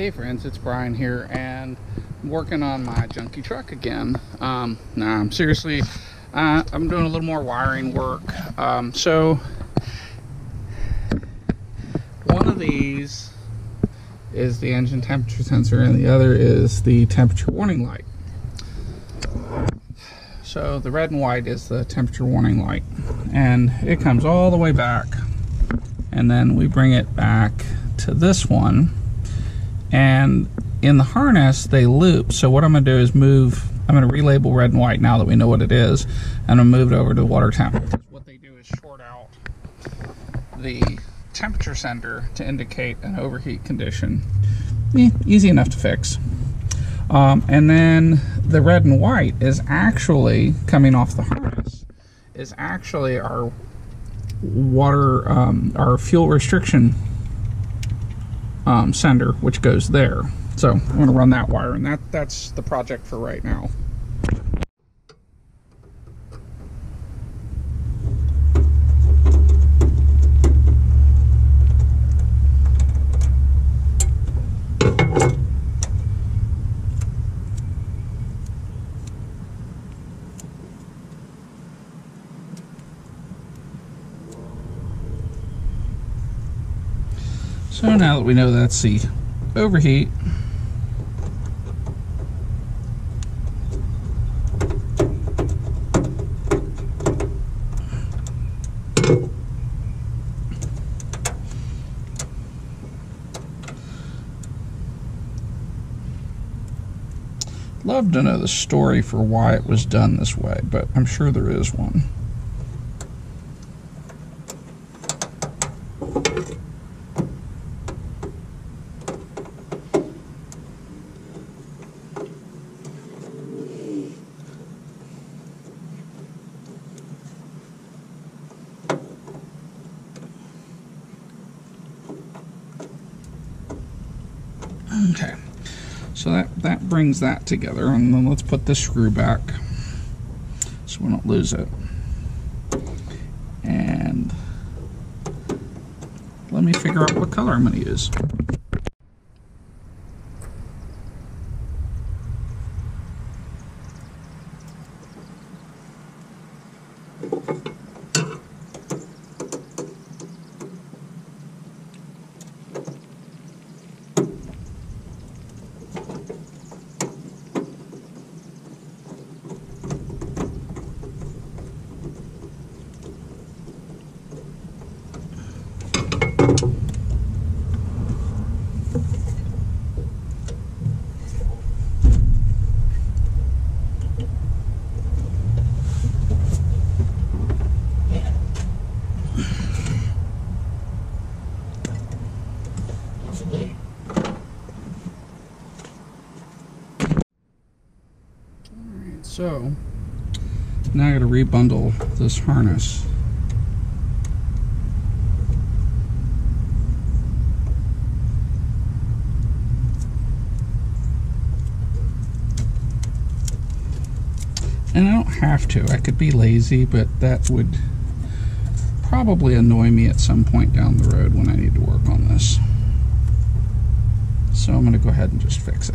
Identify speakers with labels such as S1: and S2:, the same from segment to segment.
S1: Hey friends, it's Brian here and I'm working on my junky truck again. Um, nah, I'm seriously, uh, I'm doing a little more wiring work. Um, so one of these is the engine temperature sensor and the other is the temperature warning light. So the red and white is the temperature warning light and it comes all the way back and then we bring it back to this one and in the harness they loop. So what I'm gonna do is move I'm gonna relabel red and white now that we know what it is and I'm gonna move it over to water temp what they do is short out the temperature sender to indicate an overheat condition. Eh, easy enough to fix. Um, and then the red and white is actually coming off the harness is actually our water um, our fuel restriction um, sender, which goes there. So I'm going to run that wire, and that that's the project for right now. So now that we know that's the overheat, Love to know the story for why it was done this way, but I'm sure there is one. So that, that brings that together, and then let's put this screw back so we don't lose it. And let me figure out what color I'm going to use. So now I got to rebundle this harness. And I don't have to. I could be lazy, but that would probably annoy me at some point down the road when I need to work on this. So I'm going to go ahead and just fix it.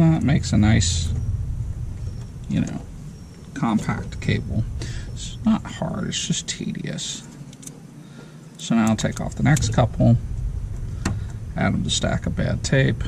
S1: And that makes a nice, you know, compact cable. It's not hard, it's just tedious. So now I'll take off the next couple, add them to stack of bad tape.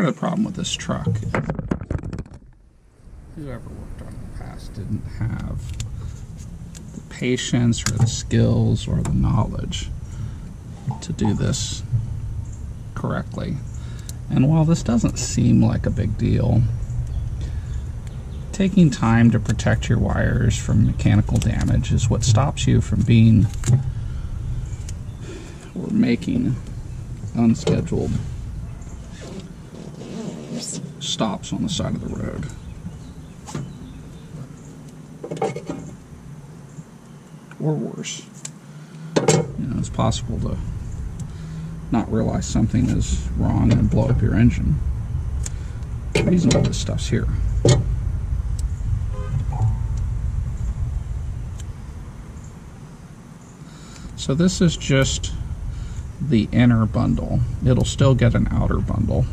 S1: Part of the problem with this truck whoever worked on it in the past didn't have the patience or the skills or the knowledge to do this correctly. And while this doesn't seem like a big deal, taking time to protect your wires from mechanical damage is what stops you from being or making unscheduled stops on the side of the road. Or worse. You know, it's possible to not realize something is wrong and blow up your engine. The reason all this stuff's here. So this is just the inner bundle. It'll still get an outer bundle.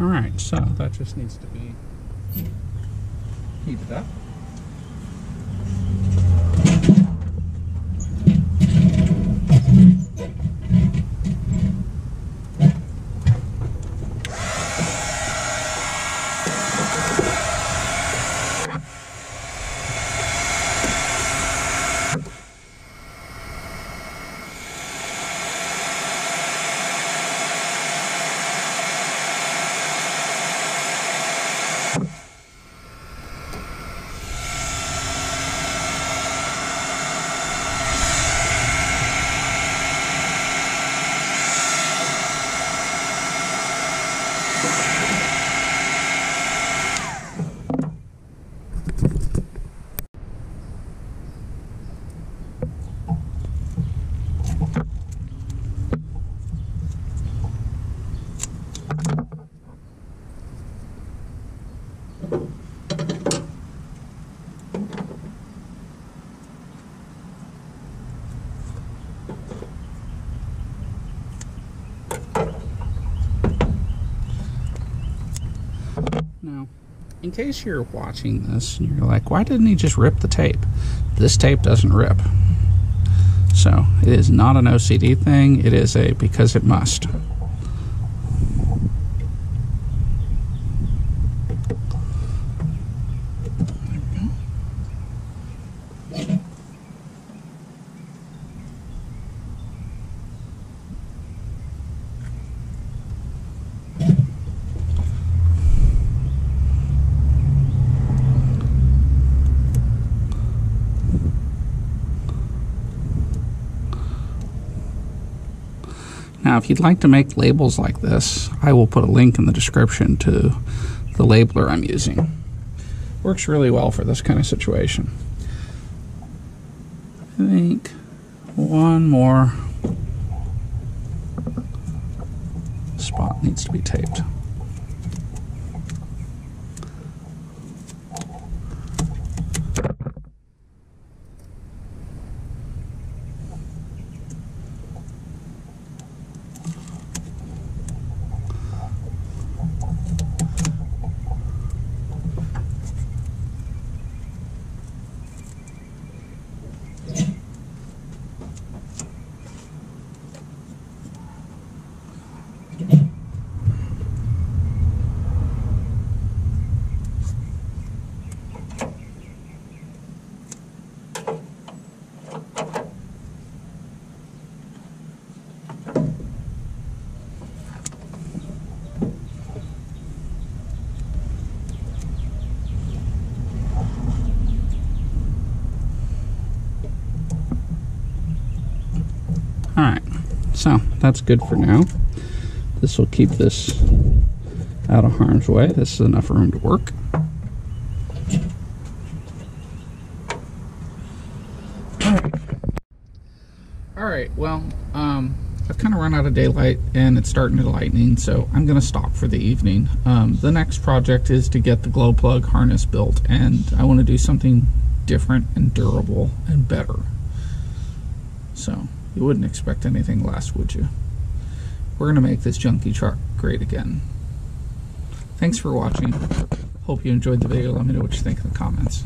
S1: All right, so that just needs to be heated up. Now, in case you're watching this and you're like, why didn't he just rip the tape? This tape doesn't rip. So it is not an OCD thing, it is a because it must. Now, if you'd like to make labels like this, I will put a link in the description to the labeler I'm using. Works really well for this kind of situation. I think one more spot needs to be taped. All right, so that's good for now. This will keep this out of harm's way. This is enough room to work. All right. Well, um, I've kind of run out of daylight and it's starting to lightning, so I'm going to stop for the evening. Um, the next project is to get the glow plug harness built, and I want to do something different and durable and better. So, you wouldn't expect anything less, would you? We're going to make this junky truck great again. Thanks for watching. Hope you enjoyed the video. Let me know what you think in the comments.